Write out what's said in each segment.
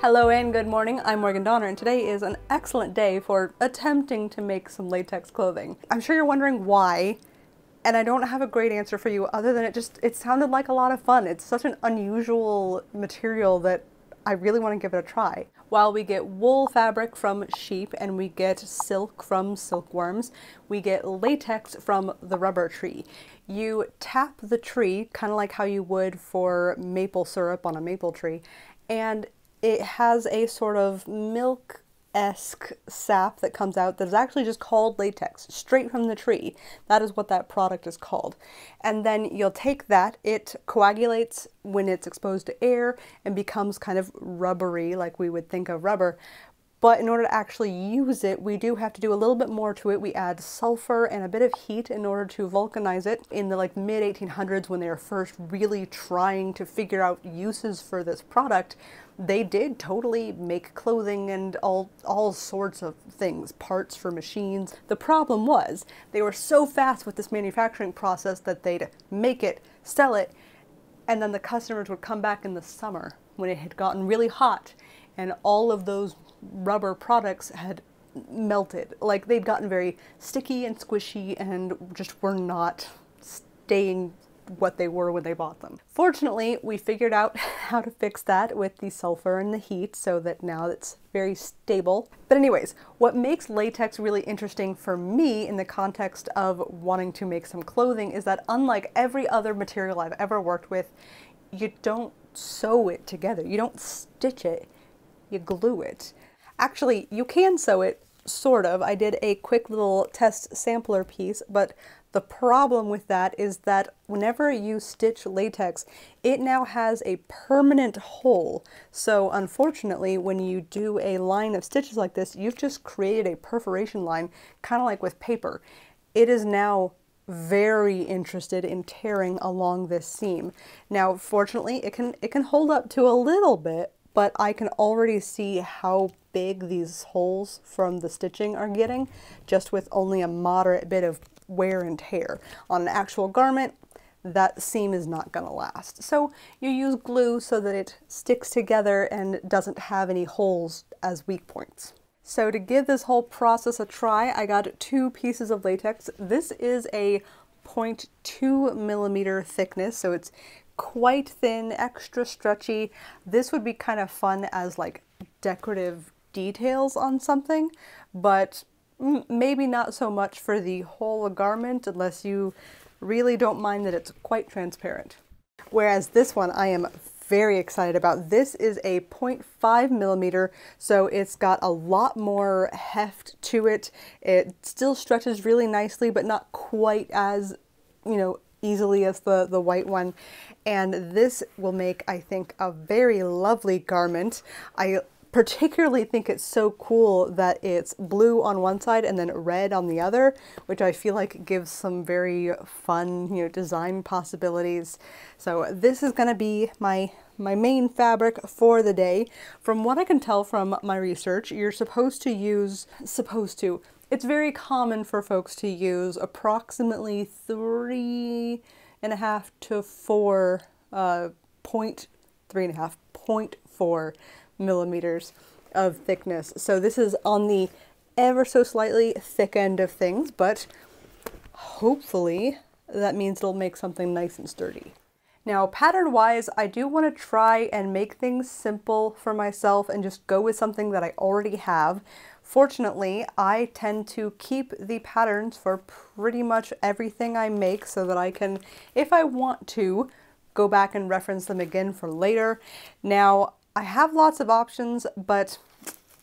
Hello and good morning, I'm Morgan Donner and today is an excellent day for attempting to make some latex clothing. I'm sure you're wondering why and I don't have a great answer for you other than it just, it sounded like a lot of fun. It's such an unusual material that I really want to give it a try. While we get wool fabric from sheep and we get silk from silkworms, we get latex from the rubber tree. You tap the tree, kind of like how you would for maple syrup on a maple tree, and it has a sort of milk esque sap that comes out that is actually just called latex, straight from the tree. That is what that product is called. And then you'll take that, it coagulates when it's exposed to air and becomes kind of rubbery, like we would think of rubber. But in order to actually use it, we do have to do a little bit more to it. We add sulfur and a bit of heat in order to vulcanize it. In the like mid 1800s when they were first really trying to figure out uses for this product, they did totally make clothing and all, all sorts of things, parts for machines. The problem was they were so fast with this manufacturing process that they'd make it, sell it, and then the customers would come back in the summer when it had gotten really hot and all of those rubber products had melted. Like they'd gotten very sticky and squishy and just were not staying what they were when they bought them. Fortunately, we figured out how to fix that with the sulfur and the heat so that now it's very stable. But anyways, what makes latex really interesting for me in the context of wanting to make some clothing is that unlike every other material I've ever worked with, you don't sew it together. You don't stitch it, you glue it. Actually, you can sew it, sort of. I did a quick little test sampler piece, but the problem with that is that whenever you stitch latex, it now has a permanent hole. So unfortunately, when you do a line of stitches like this, you've just created a perforation line, kind of like with paper. It is now very interested in tearing along this seam. Now, fortunately, it can, it can hold up to a little bit, but I can already see how big these holes from the stitching are getting just with only a moderate bit of wear and tear. On an actual garment, that seam is not going to last. So you use glue so that it sticks together and doesn't have any holes as weak points. So to give this whole process a try, I got two pieces of latex. This is a 0.2 millimeter thickness, so it's quite thin, extra stretchy. This would be kind of fun as like decorative details on something, but maybe not so much for the whole garment unless you really don't mind that it's quite transparent. Whereas this one I am very excited about. This is a 0.5 millimeter, so it's got a lot more heft to it. It still stretches really nicely, but not quite as, you know, easily as the, the white one. And this will make, I think, a very lovely garment. I particularly think it's so cool that it's blue on one side and then red on the other, which I feel like gives some very fun, you know, design possibilities. So this is going to be my my main fabric for the day. From what I can tell from my research, you're supposed to use, supposed to, it's very common for folks to use approximately three and a half to four, uh, point, three and a half, point four millimeters of thickness. So this is on the ever so slightly thick end of things, but hopefully that means it'll make something nice and sturdy. Now pattern wise, I do want to try and make things simple for myself and just go with something that I already have. Fortunately, I tend to keep the patterns for pretty much everything I make so that I can, if I want to, go back and reference them again for later. Now, I have lots of options, but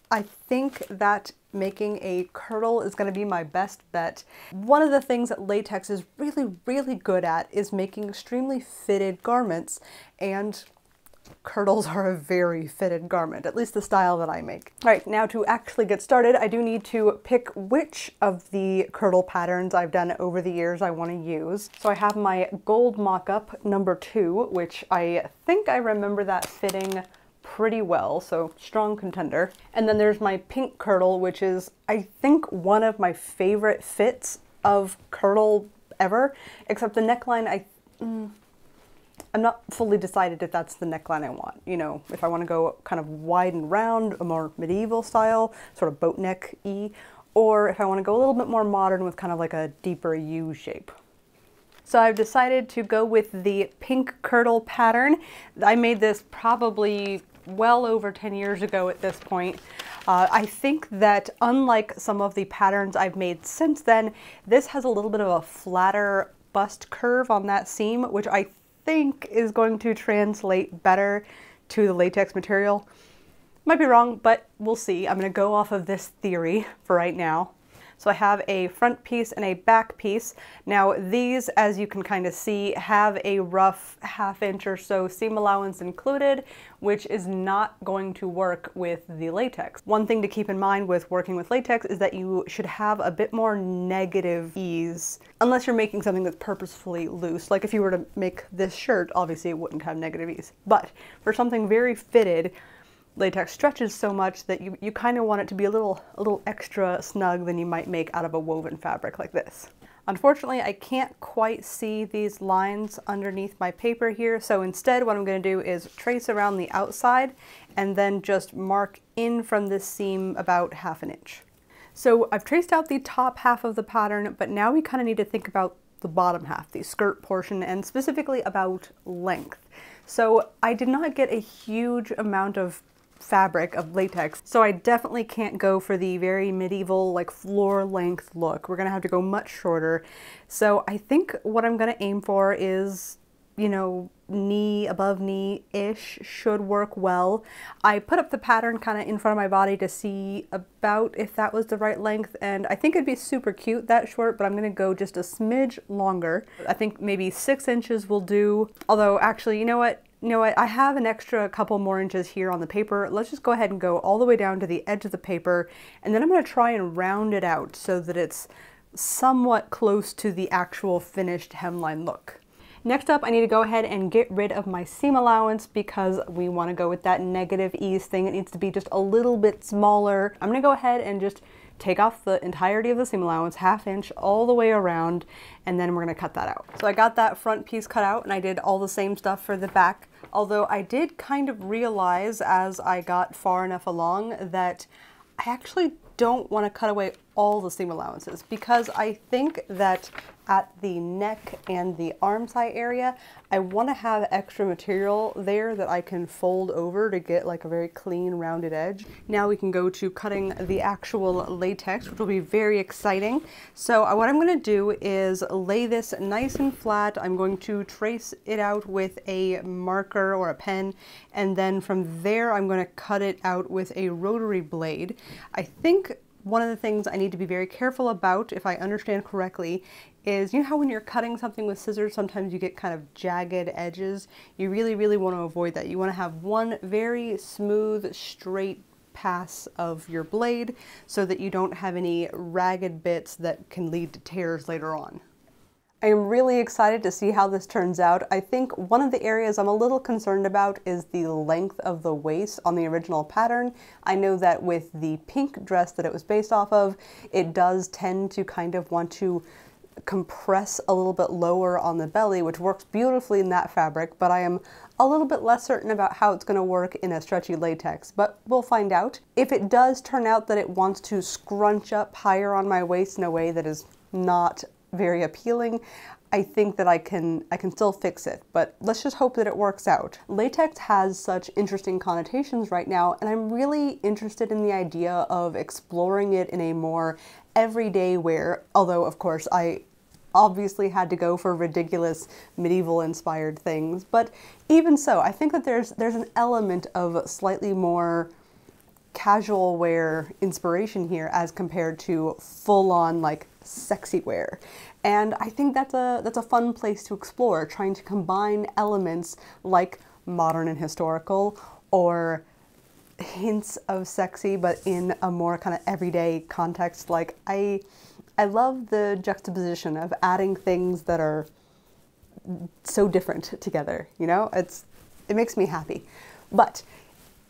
I think that making a kirtle is going to be my best bet. One of the things that latex is really, really good at is making extremely fitted garments, and kirtles are a very fitted garment, at least the style that I make. All right, now to actually get started, I do need to pick which of the kirtle patterns I've done over the years I want to use. So I have my gold mock-up number two, which I think I remember that fitting pretty well, so strong contender. And then there's my pink kirtle, which is, I think, one of my favorite fits of kirtle ever, except the neckline, I, mm, I'm not fully decided if that's the neckline I want. You know, if I want to go kind of wide and round, a more medieval style, sort of boat neck E, or if I want to go a little bit more modern with kind of like a deeper U shape. So I've decided to go with the pink kirtle pattern. I made this probably well over 10 years ago at this point. Uh, I think that unlike some of the patterns I've made since then, this has a little bit of a flatter bust curve on that seam, which I think is going to translate better to the latex material. Might be wrong, but we'll see. I'm going to go off of this theory for right now. So I have a front piece and a back piece. Now these, as you can kind of see, have a rough half inch or so seam allowance included, which is not going to work with the latex. One thing to keep in mind with working with latex is that you should have a bit more negative ease, unless you're making something that's purposefully loose. Like if you were to make this shirt, obviously it wouldn't have negative ease. But for something very fitted, latex stretches so much that you, you kind of want it to be a little, a little extra snug than you might make out of a woven fabric like this. Unfortunately, I can't quite see these lines underneath my paper here, so instead what I'm going to do is trace around the outside and then just mark in from this seam about half an inch. So I've traced out the top half of the pattern, but now we kind of need to think about the bottom half, the skirt portion, and specifically about length. So I did not get a huge amount of fabric of latex. So I definitely can't go for the very medieval like floor length look. We're gonna have to go much shorter. So I think what I'm gonna aim for is you know, knee above knee-ish should work well. I put up the pattern kind of in front of my body to see about if that was the right length and I think it'd be super cute that short but I'm gonna go just a smidge longer. I think maybe six inches will do. Although actually, you know what? You know what, I have an extra couple more inches here on the paper. Let's just go ahead and go all the way down to the edge of the paper, and then I'm gonna try and round it out so that it's somewhat close to the actual finished hemline look. Next up, I need to go ahead and get rid of my seam allowance because we want to go with that negative ease thing. It needs to be just a little bit smaller. I'm going to go ahead and just take off the entirety of the seam allowance, half inch all the way around, and then we're going to cut that out. So I got that front piece cut out and I did all the same stuff for the back. Although I did kind of realize as I got far enough along that I actually don't want to cut away all the seam allowances because I think that at the neck and the armscye area, I want to have extra material there that I can fold over to get like a very clean rounded edge. Now we can go to cutting the actual latex, which will be very exciting. So uh, what I'm going to do is lay this nice and flat. I'm going to trace it out with a marker or a pen, and then from there I'm going to cut it out with a rotary blade. I think one of the things I need to be very careful about, if I understand correctly, is you know how when you're cutting something with scissors, sometimes you get kind of jagged edges? You really, really want to avoid that. You want to have one very smooth, straight pass of your blade so that you don't have any ragged bits that can lead to tears later on. I am really excited to see how this turns out. I think one of the areas I'm a little concerned about is the length of the waist on the original pattern. I know that with the pink dress that it was based off of, it does tend to kind of want to compress a little bit lower on the belly, which works beautifully in that fabric, but I am a little bit less certain about how it's going to work in a stretchy latex, but we'll find out. If it does turn out that it wants to scrunch up higher on my waist in a way that is not very appealing, I think that I can I can still fix it, but let's just hope that it works out. Latex has such interesting connotations right now, and I'm really interested in the idea of exploring it in a more everyday wear, although of course I obviously had to go for ridiculous medieval inspired things, but even so, I think that there's there's an element of slightly more casual wear inspiration here as compared to full on like sexy wear. And I think that's a that's a fun place to explore, trying to combine elements like modern and historical or hints of sexy but in a more kind of everyday context. Like I I love the juxtaposition of adding things that are so different together, you know? It's it makes me happy. But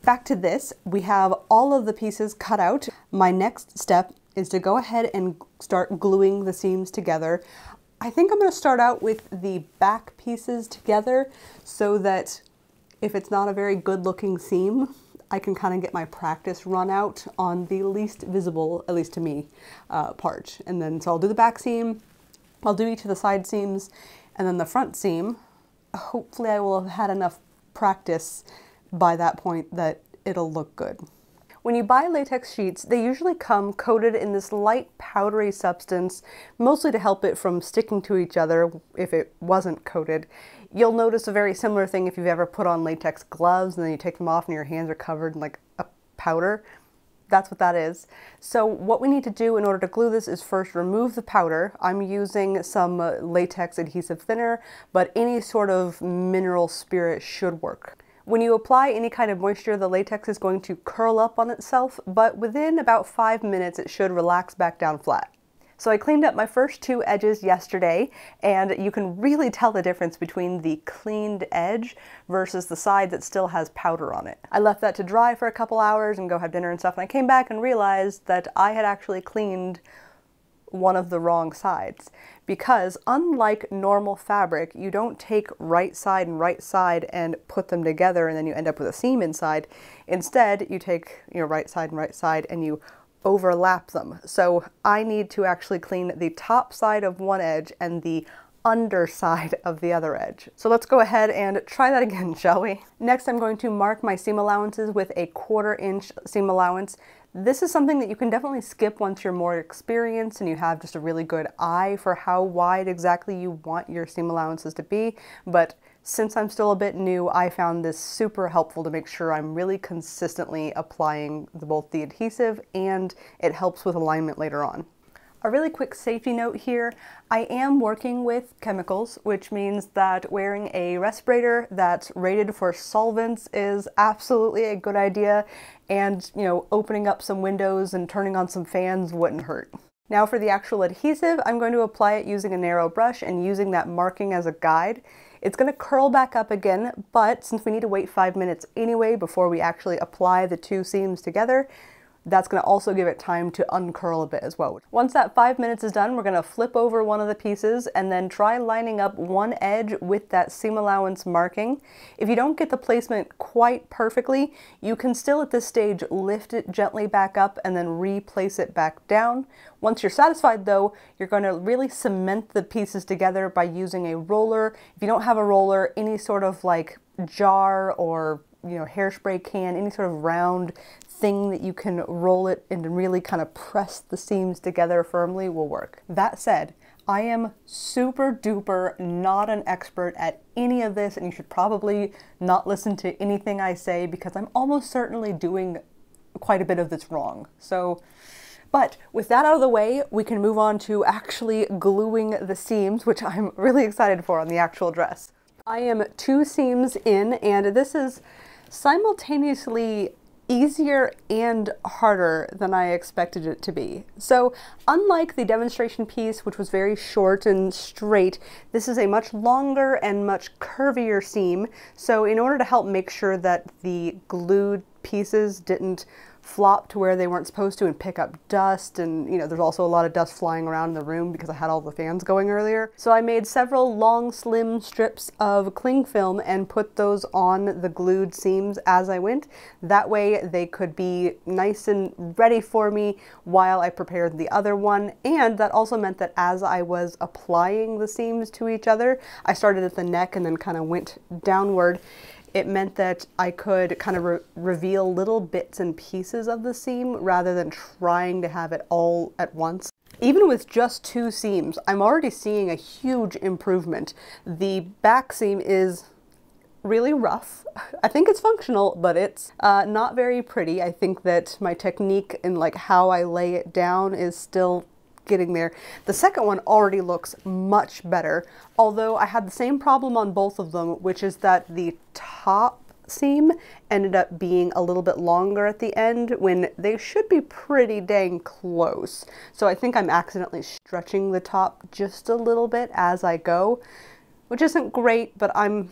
back to this, we have all of the pieces cut out. My next step is to go ahead and start gluing the seams together. I think I'm going to start out with the back pieces together so that if it's not a very good looking seam, I can kind of get my practice run out on the least visible, at least to me, uh, part. And then, so I'll do the back seam, I'll do each of the side seams, and then the front seam, hopefully I will have had enough practice by that point that it'll look good. When you buy latex sheets, they usually come coated in this light powdery substance, mostly to help it from sticking to each other if it wasn't coated. You'll notice a very similar thing if you've ever put on latex gloves and then you take them off and your hands are covered in like a powder. That's what that is. So what we need to do in order to glue this is first remove the powder. I'm using some uh, latex adhesive thinner, but any sort of mineral spirit should work. When you apply any kind of moisture, the latex is going to curl up on itself, but within about five minutes it should relax back down flat. So I cleaned up my first two edges yesterday, and you can really tell the difference between the cleaned edge versus the side that still has powder on it. I left that to dry for a couple hours and go have dinner and stuff, and I came back and realized that I had actually cleaned one of the wrong sides because unlike normal fabric, you don't take right side and right side and put them together and then you end up with a seam inside. Instead, you take your right side and right side and you overlap them. So I need to actually clean the top side of one edge and the underside of the other edge. So let's go ahead and try that again, shall we? Next, I'm going to mark my seam allowances with a quarter inch seam allowance. This is something that you can definitely skip once you're more experienced and you have just a really good eye for how wide exactly you want your seam allowances to be. But since I'm still a bit new, I found this super helpful to make sure I'm really consistently applying both the adhesive and it helps with alignment later on. A really quick safety note here, I am working with chemicals, which means that wearing a respirator that's rated for solvents is absolutely a good idea, and you know, opening up some windows and turning on some fans wouldn't hurt. Now for the actual adhesive, I'm going to apply it using a narrow brush and using that marking as a guide. It's going to curl back up again, but since we need to wait five minutes anyway before we actually apply the two seams together, that's to also give it time to uncurl a bit as well. Once that five minutes is done, we're to flip over one of the pieces and then try lining up one edge with that seam allowance marking. If you don't get the placement quite perfectly, you can still at this stage lift it gently back up and then replace it back down. Once you're satisfied though, you're to really cement the pieces together by using a roller. If you don't have a roller, any sort of like jar or you know, hairspray can, any sort of round thing that you can roll it and really kind of press the seams together firmly will work. That said, I am super duper not an expert at any of this and you should probably not listen to anything I say because I'm almost certainly doing quite a bit of this wrong. So, but with that out of the way, we can move on to actually gluing the seams, which I'm really excited for on the actual dress. I am two seams in and this is simultaneously easier and harder than I expected it to be. So unlike the demonstration piece, which was very short and straight, this is a much longer and much curvier seam. So in order to help make sure that the glued pieces didn't flop to where they weren't supposed to and pick up dust and you know there's also a lot of dust flying around in the room because I had all the fans going earlier. So I made several long slim strips of cling film and put those on the glued seams as I went. That way they could be nice and ready for me while I prepared the other one and that also meant that as I was applying the seams to each other I started at the neck and then kind of went downward it meant that I could kind of re reveal little bits and pieces of the seam rather than trying to have it all at once. Even with just two seams, I'm already seeing a huge improvement. The back seam is really rough. I think it's functional, but it's uh, not very pretty. I think that my technique and like how I lay it down is still getting there. The second one already looks much better, although I had the same problem on both of them, which is that the top seam ended up being a little bit longer at the end when they should be pretty dang close. So I think I'm accidentally stretching the top just a little bit as I go, which isn't great, but I'm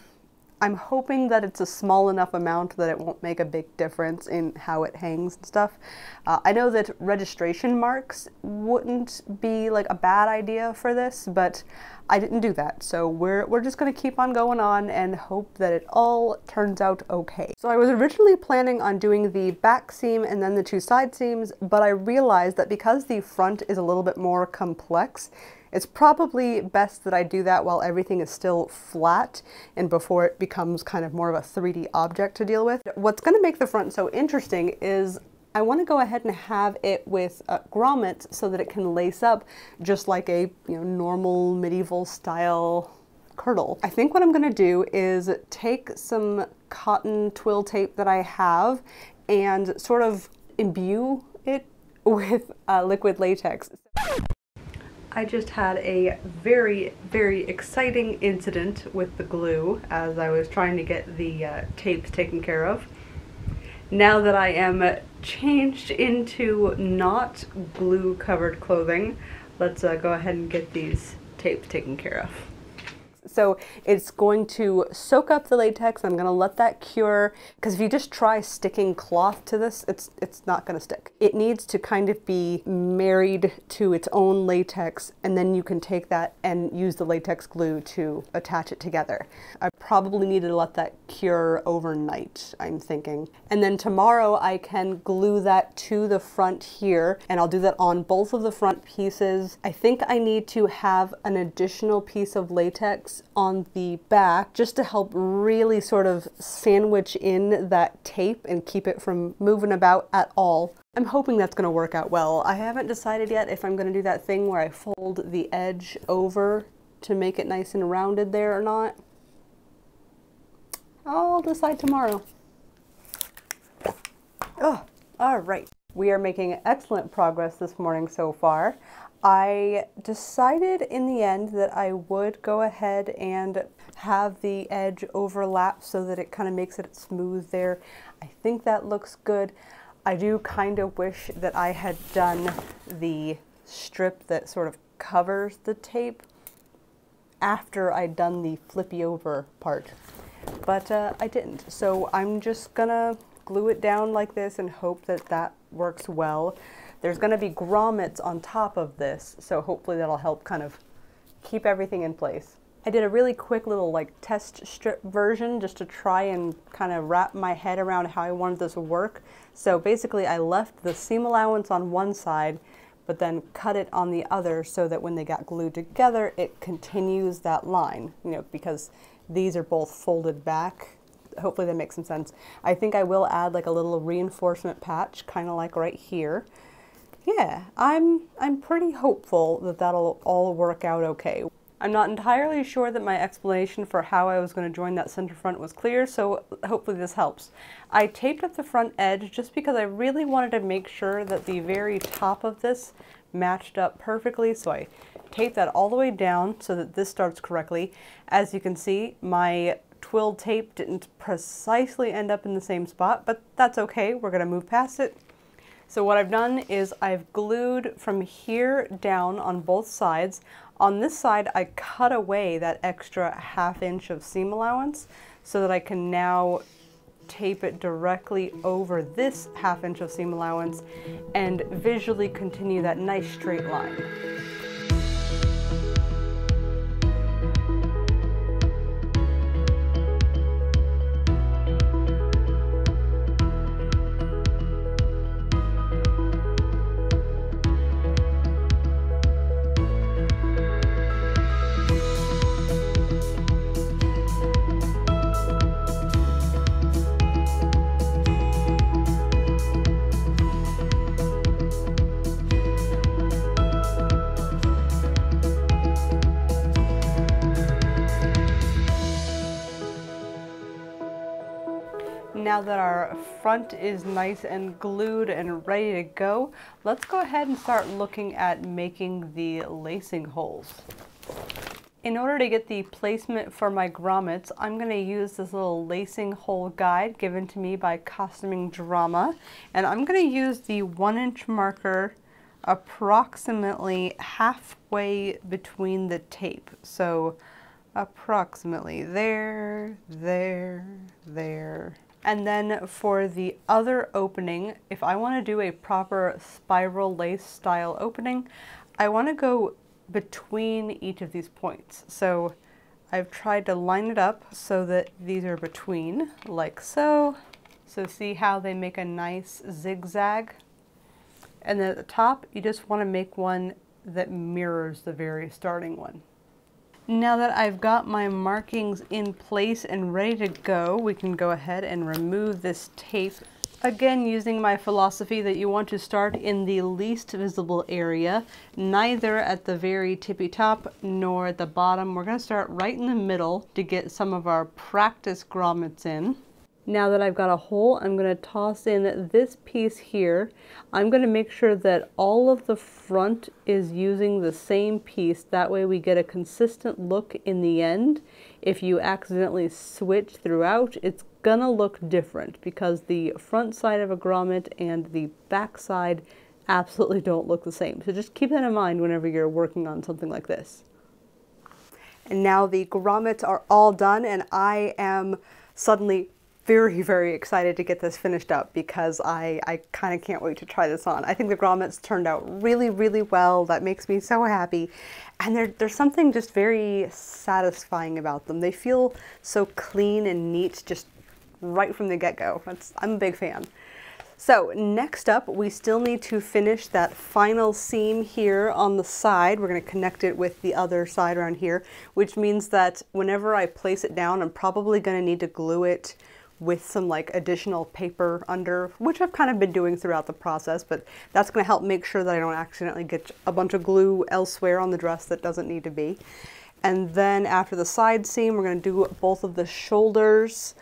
I'm hoping that it's a small enough amount that it won't make a big difference in how it hangs and stuff. Uh, I know that registration marks wouldn't be like a bad idea for this, but I didn't do that. So we're, we're just gonna keep on going on and hope that it all turns out okay. So I was originally planning on doing the back seam and then the two side seams, but I realized that because the front is a little bit more complex, it's probably best that I do that while everything is still flat and before it becomes kind of more of a 3D object to deal with. What's going to make the front so interesting is I want to go ahead and have it with uh, grommets so that it can lace up just like a you know normal medieval style kirtle. I think what I'm going to do is take some cotton twill tape that I have and sort of imbue it with uh, liquid latex. I just had a very, very exciting incident with the glue as I was trying to get the uh, tapes taken care of. Now that I am changed into not glue covered clothing, let's uh, go ahead and get these tapes taken care of. So it's going to soak up the latex. I'm going to let that cure because if you just try sticking cloth to this, it's it's not going to stick. It needs to kind of be married to its own latex and then you can take that and use the latex glue to attach it together. I probably need to let that cure overnight, I'm thinking. And then tomorrow I can glue that to the front here and I'll do that on both of the front pieces. I think I need to have an additional piece of latex on the back just to help really sort of sandwich in that tape and keep it from moving about at all. I'm hoping that's going to work out well. I haven't decided yet if I'm going to do that thing where I fold the edge over to make it nice and rounded there or not. I'll decide tomorrow. Oh, all right. We are making excellent progress this morning so far. I decided in the end that I would go ahead and have the edge overlap so that it kind of makes it smooth there. I think that looks good. I do kind of wish that I had done the strip that sort of covers the tape after I'd done the flippy over part, but uh, I didn't. So I'm just gonna glue it down like this and hope that that works well. There's going to be grommets on top of this, so hopefully that'll help kind of keep everything in place. I did a really quick little like test strip version just to try and kind of wrap my head around how I wanted this to work. So basically I left the seam allowance on one side but then cut it on the other so that when they got glued together it continues that line, you know, because these are both folded back. Hopefully that makes some sense. I think I will add like a little reinforcement patch, kind of like right here yeah, I'm, I'm pretty hopeful that that'll all work out okay. I'm not entirely sure that my explanation for how I was going to join that center front was clear, so hopefully this helps. I taped up the front edge just because I really wanted to make sure that the very top of this matched up perfectly, so I taped that all the way down so that this starts correctly. As you can see, my twill tape didn't precisely end up in the same spot, but that's okay. We're going to move past it so what I've done is I've glued from here down on both sides. On this side, I cut away that extra half inch of seam allowance so that I can now tape it directly over this half inch of seam allowance and visually continue that nice straight line. Front is nice and glued and ready to go, let's go ahead and start looking at making the lacing holes. In order to get the placement for my grommets, I'm going to use this little lacing hole guide given to me by Costuming Drama. And I'm going to use the one inch marker approximately halfway between the tape. So approximately there, there, there. And then for the other opening, if I want to do a proper spiral lace style opening, I want to go between each of these points. So I've tried to line it up so that these are between, like so. So see how they make a nice zigzag? And then at the top, you just want to make one that mirrors the very starting one. Now that I've got my markings in place and ready to go, we can go ahead and remove this tape. Again, using my philosophy that you want to start in the least visible area, neither at the very tippy top nor at the bottom. We're going to start right in the middle to get some of our practice grommets in. Now that I've got a hole, I'm going to toss in this piece here. I'm going to make sure that all of the front is using the same piece. That way we get a consistent look in the end. If you accidentally switch throughout, it's going to look different because the front side of a grommet and the back side absolutely don't look the same. So just keep that in mind whenever you're working on something like this. And now the grommets are all done and I am suddenly very, very excited to get this finished up because I, I kind of can't wait to try this on. I think the grommets turned out really, really well. That makes me so happy. And there, there's something just very satisfying about them. They feel so clean and neat just right from the get-go. I'm a big fan. So next up, we still need to finish that final seam here on the side. We're going to connect it with the other side around here, which means that whenever I place it down, I'm probably going to need to glue it with some like additional paper under, which I've kind of been doing throughout the process, but that's gonna help make sure that I don't accidentally get a bunch of glue elsewhere on the dress that doesn't need to be. And then after the side seam, we're gonna do both of the shoulders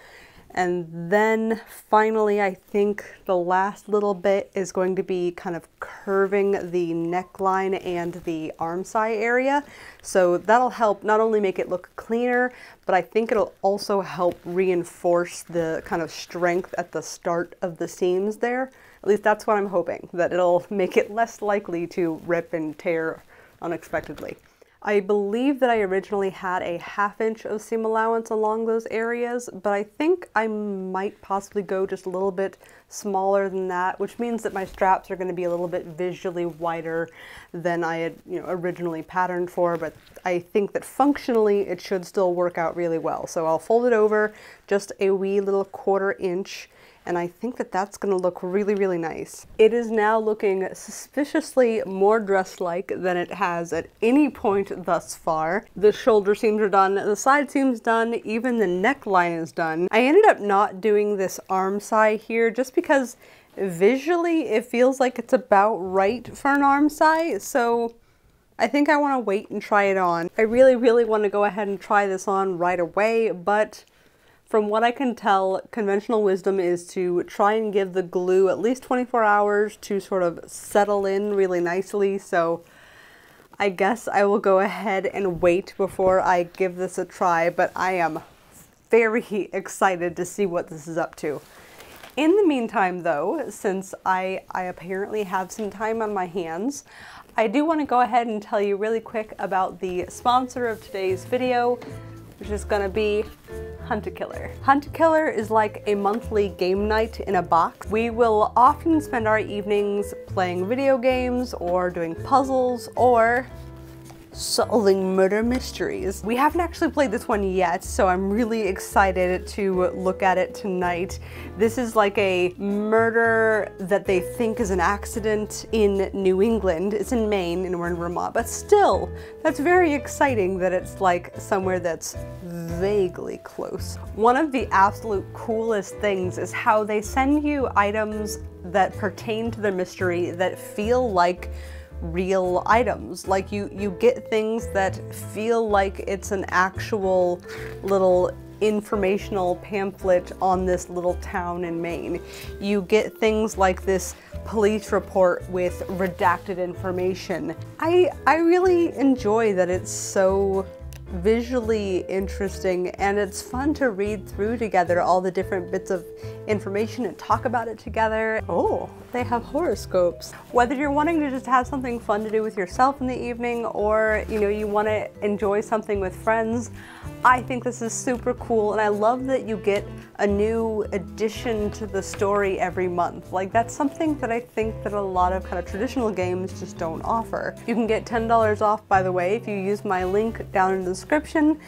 and then finally, I think the last little bit is going to be kind of curving the neckline and the armscye area. So that'll help not only make it look cleaner, but I think it'll also help reinforce the kind of strength at the start of the seams there. At least that's what I'm hoping, that it'll make it less likely to rip and tear unexpectedly. I believe that I originally had a half inch of seam allowance along those areas, but I think I might possibly go just a little bit smaller than that, which means that my straps are going to be a little bit visually wider than I had you know, originally patterned for, but I think that functionally it should still work out really well. So I'll fold it over just a wee little quarter inch and I think that that's going to look really, really nice. It is now looking suspiciously more dress-like than it has at any point thus far. The shoulder seams are done, the side seams done, even the neckline is done. I ended up not doing this armscye here just because visually it feels like it's about right for an armscye, so I think I want to wait and try it on. I really, really want to go ahead and try this on right away, but from what I can tell, conventional wisdom is to try and give the glue at least 24 hours to sort of settle in really nicely. So I guess I will go ahead and wait before I give this a try, but I am very excited to see what this is up to. In the meantime though, since I, I apparently have some time on my hands, I do want to go ahead and tell you really quick about the sponsor of today's video, which is to be Hunt a Killer. Hunt a Killer is like a monthly game night in a box. We will often spend our evenings playing video games or doing puzzles or solving murder mysteries. We haven't actually played this one yet, so I'm really excited to look at it tonight. This is like a murder that they think is an accident in New England. It's in Maine and we're in Vermont, but still, that's very exciting that it's like somewhere that's vaguely close. One of the absolute coolest things is how they send you items that pertain to the mystery that feel like real items. Like you, you get things that feel like it's an actual little informational pamphlet on this little town in Maine. You get things like this police report with redacted information. I, I really enjoy that it's so visually interesting and it's fun to read through together all the different bits of information and talk about it together. Oh, they have horoscopes. Whether you're wanting to just have something fun to do with yourself in the evening or you know you want to enjoy something with friends, I think this is super cool and I love that you get a new addition to the story every month. Like that's something that I think that a lot of kind of traditional games just don't offer. You can get $10 off by the way if you use my link down in the description.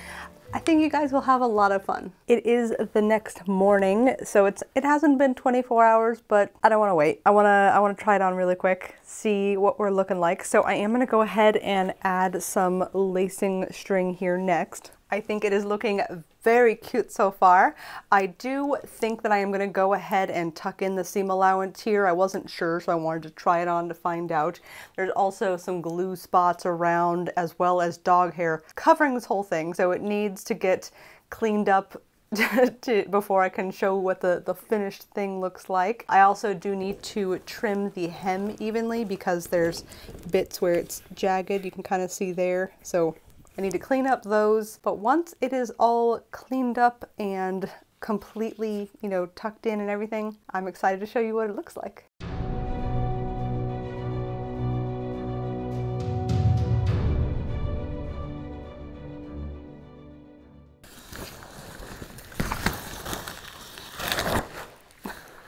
I think you guys will have a lot of fun. It is the next morning, so it's it hasn't been 24 hours, but I don't want to wait. I want to I want to try it on really quick, see what we're looking like. So I am going to go ahead and add some lacing string here next. I think it is looking very cute so far. I do think that I am going to go ahead and tuck in the seam allowance here. I wasn't sure, so I wanted to try it on to find out. There's also some glue spots around as well as dog hair covering this whole thing, so it needs to get cleaned up to, before I can show what the, the finished thing looks like. I also do need to trim the hem evenly because there's bits where it's jagged, you can kind of see there. So I need to clean up those, but once it is all cleaned up and completely, you know, tucked in and everything, I'm excited to show you what it looks like.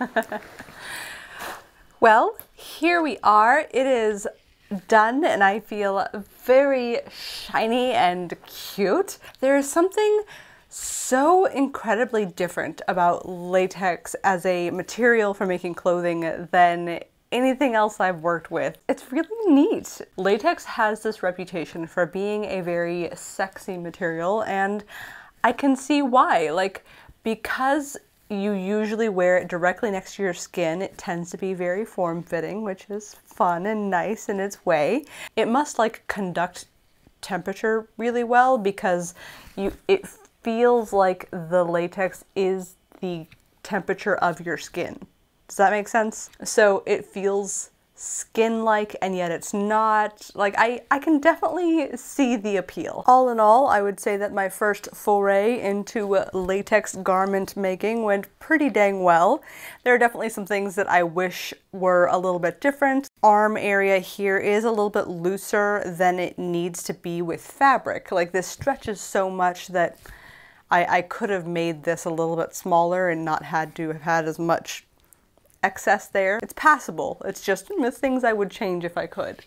well, here we are. It is done and I feel very shiny and cute. There is something so incredibly different about latex as a material for making clothing than anything else I've worked with. It's really neat. Latex has this reputation for being a very sexy material and I can see why. Like, because you usually wear it directly next to your skin. It tends to be very form-fitting, which is fun and nice in its way. It must like conduct temperature really well because you it feels like the latex is the temperature of your skin. Does that make sense? So it feels skin-like and yet it's not. Like I, I can definitely see the appeal. All in all, I would say that my first foray into latex garment making went pretty dang well. There are definitely some things that I wish were a little bit different. Arm area here is a little bit looser than it needs to be with fabric. Like this stretches so much that I, I could have made this a little bit smaller and not had to have had as much excess there. It's passable. It's just the things I would change if I could.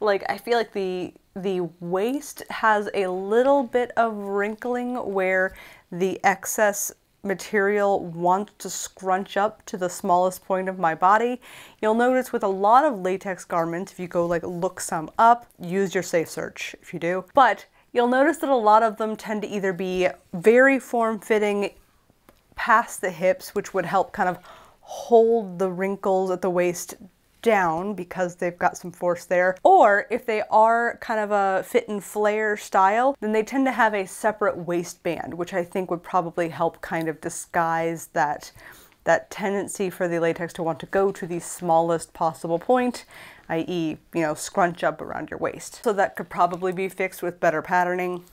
Like I feel like the the waist has a little bit of wrinkling where the excess material wants to scrunch up to the smallest point of my body. You'll notice with a lot of latex garments, if you go like look some up, use your safe search if you do. But you'll notice that a lot of them tend to either be very form-fitting past the hips, which would help kind of hold the wrinkles at the waist down because they've got some force there. Or if they are kind of a fit and flare style, then they tend to have a separate waistband, which I think would probably help kind of disguise that that tendency for the latex to want to go to the smallest possible point, i.e., you know, scrunch up around your waist. So that could probably be fixed with better patterning.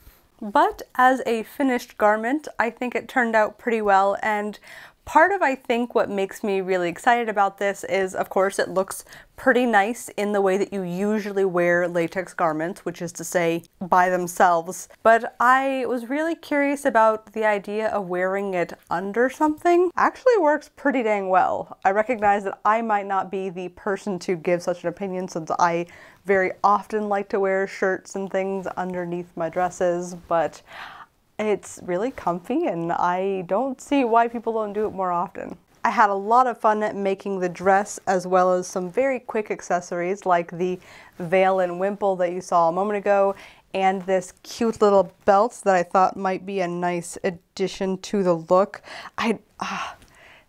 But as a finished garment, I think it turned out pretty well and Part of, I think, what makes me really excited about this is, of course, it looks pretty nice in the way that you usually wear latex garments, which is to say, by themselves. But I was really curious about the idea of wearing it under something. Actually works pretty dang well. I recognize that I might not be the person to give such an opinion since I very often like to wear shirts and things underneath my dresses, but it's really comfy and I don't see why people don't do it more often. I had a lot of fun making the dress as well as some very quick accessories like the veil and wimple that you saw a moment ago and this cute little belt that I thought might be a nice addition to the look. I ah,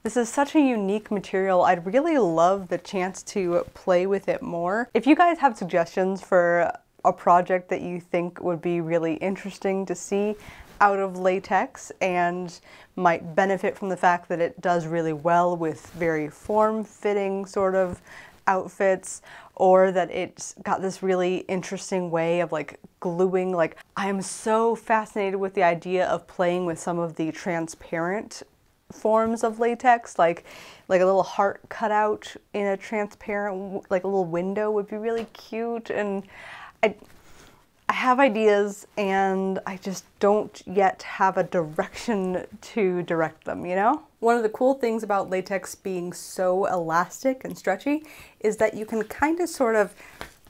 this is such a unique material. I'd really love the chance to play with it more. If you guys have suggestions for a project that you think would be really interesting to see, out of latex and might benefit from the fact that it does really well with very form-fitting sort of outfits or that it's got this really interesting way of like gluing like I am so fascinated with the idea of playing with some of the transparent forms of latex, like like a little heart cut out in a transparent, like a little window would be really cute. And I have ideas and I just don't yet have a direction to direct them, you know? One of the cool things about latex being so elastic and stretchy is that you can kind of sort of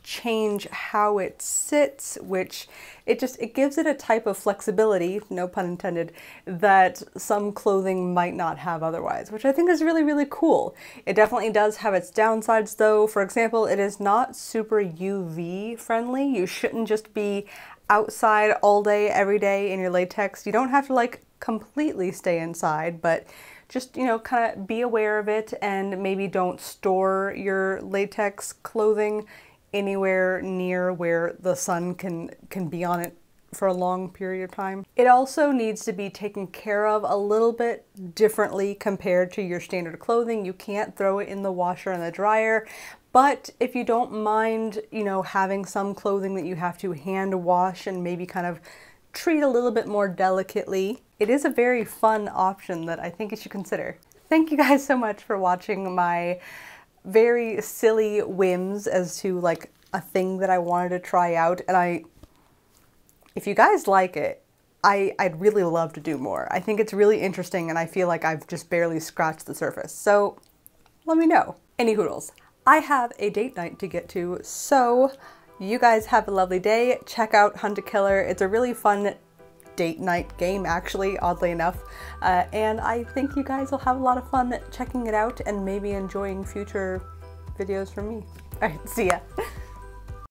change how it sits, which it just it gives it a type of flexibility, no pun intended, that some clothing might not have otherwise, which I think is really really cool. It definitely does have its downsides though. For example, it is not super UV friendly. You shouldn't just be outside all day every day in your latex. You don't have to like completely stay inside, but just, you know, kind of be aware of it and maybe don't store your latex clothing anywhere near where the sun can, can be on it for a long period of time. It also needs to be taken care of a little bit differently compared to your standard clothing. You can't throw it in the washer and the dryer, but if you don't mind, you know, having some clothing that you have to hand wash and maybe kind of treat a little bit more delicately, it is a very fun option that I think you should consider. Thank you guys so much for watching my very silly whims as to like a thing that I wanted to try out. And I, if you guys like it, I, I'd really love to do more. I think it's really interesting and I feel like I've just barely scratched the surface. So let me know. Any hoodles. I have a date night to get to, so you guys have a lovely day. Check out Hunt a Killer. It's a really fun date night game, actually, oddly enough. Uh, and I think you guys will have a lot of fun checking it out and maybe enjoying future videos from me. All right, see ya.